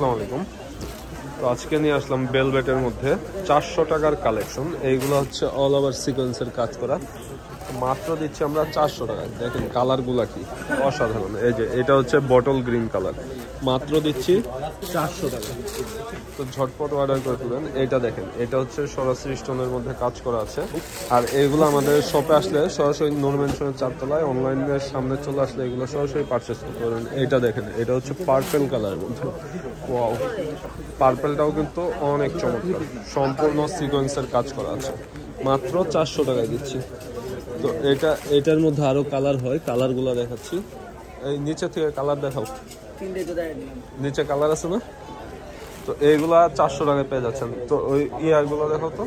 আসসালামু আলাইকুম। তো আজকে নিয়ে আসলাম বেলভেটের মধ্যে চারশো টাকার কালেকশন এইগুলো হচ্ছে অল ওভার সিকোয়েন্সের কাজ করা। মাত্র দিচ্ছি আমরা চারশো টাকায়। দেখেন কালারগুলা কি? অসাধারণ। এই যে, এটা হচ্ছে বটল গ্রিন কালার মাত্র দিচ্ছি চারশো টাকা। তো ঝটপট অর্ডার করে তুলেন। এটা দেখেন, এটা হচ্ছে সরাসরি স্টোনের মধ্যে কাজ করা আছে। আর এগুলো আমাদের শপে আসলে সরাসরি নূর মেনশনের চারতলায় অনলাইনের সামনে চলে আসলে এগুলো সরাসরি পারচেস করতে পারবেন। এটা দেখেন, এটা হচ্ছে পার্পেল কালারের মধ্যে। ওয়াও পার্পেলটাও কিন্তু অনেক চমৎকার। সম্পূর্ণ সিকোয়েন্সের কাজ করা আছে। মাত্র চারশো টাকায় দিচ্ছি। তো এটা, এটার মধ্যে আরও কালার হয়। কালারগুলো দেখাচ্ছি। এই নিচে থেকে কালার দেখাও। নিচে কালার আছে না? তো এইগুলা চারশো টাকায় পেয়ে যাচ্ছেন। তো ওই ইয়ারগুলো দেখো তো।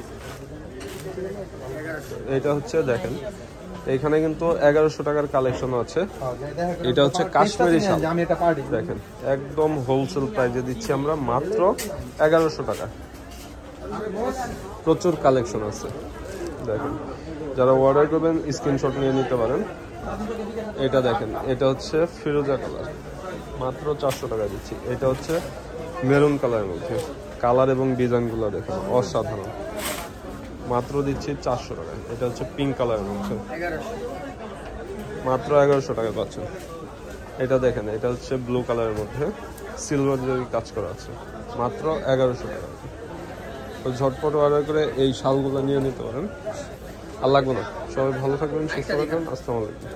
এটা হচ্ছে দেখেন, এখানে কিন্তু এগারোশো টাকার কালেকশন আছে। এটা হচ্ছে কাশ্মীরি শাল। দেখেন, একদম হোলসেল প্রাইজে দিচ্ছি আমরা মাত্র এগারোশো টাকা। প্রচুর কালেকশন আছে। দেখেন, যারা অর্ডার করবেন স্ক্রিনশট নিয়ে নিতে পারেন। এটা দেখেন, এটা হচ্ছে ফিরোজা কালার মাত্র চারশো টাকা দিচ্ছি। এটা হচ্ছে মেরুন কালারের মধ্যে। কালার এবং ডিজাইনগুলো দেখেন, অসাধারণ। মাত্র দিচ্ছি চারশো টাকা এটা হচ্ছে পিঙ্ক কালারের মধ্যে। মাত্র এগারোশো টাকা পাচ্ছেন। এটা দেখেন, এটা হচ্ছে ব্লু কালারের মধ্যে। সিলভার জরি কাজ করা আছে। মাত্র এগারোশো টাকা তো ঝটপট অর্ডার করে এই শালগুলো নিয়ে নিতে পারেন। আর লাগবে না। সবাই ভালো থাকবেন, সুস্থ থাকবেন। আসসালামু আলাইকুম।